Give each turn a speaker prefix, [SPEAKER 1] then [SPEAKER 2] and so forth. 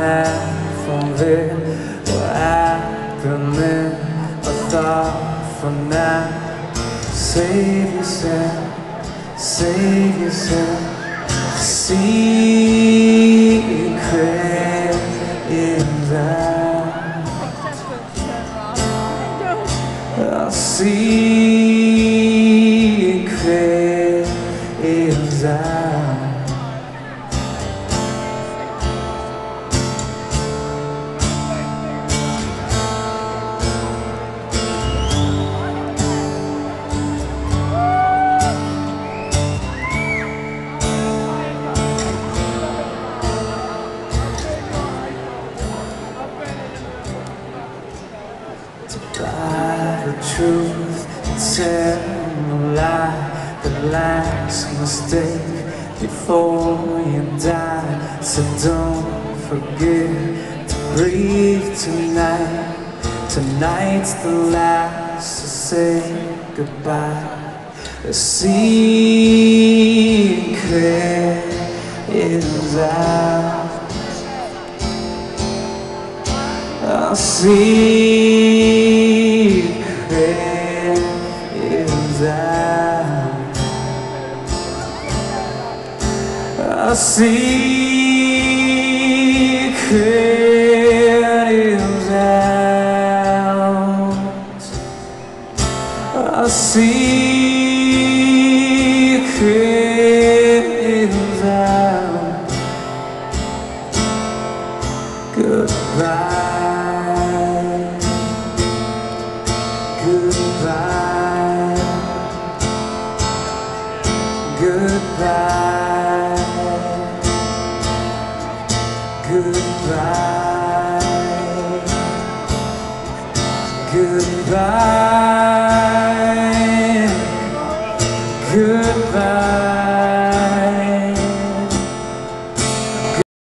[SPEAKER 1] of it What happening I thought for now Save yourself, save yourself Secret in that A secret is out By the truth, tell a lie, the last mistake before you die. So don't forget to breathe tonight. Tonight's the last to say goodbye. A secret is out. A A secret is out. A secret is out. Goodbye. Goodbye. Goodbye. Goodbye. Goodbye.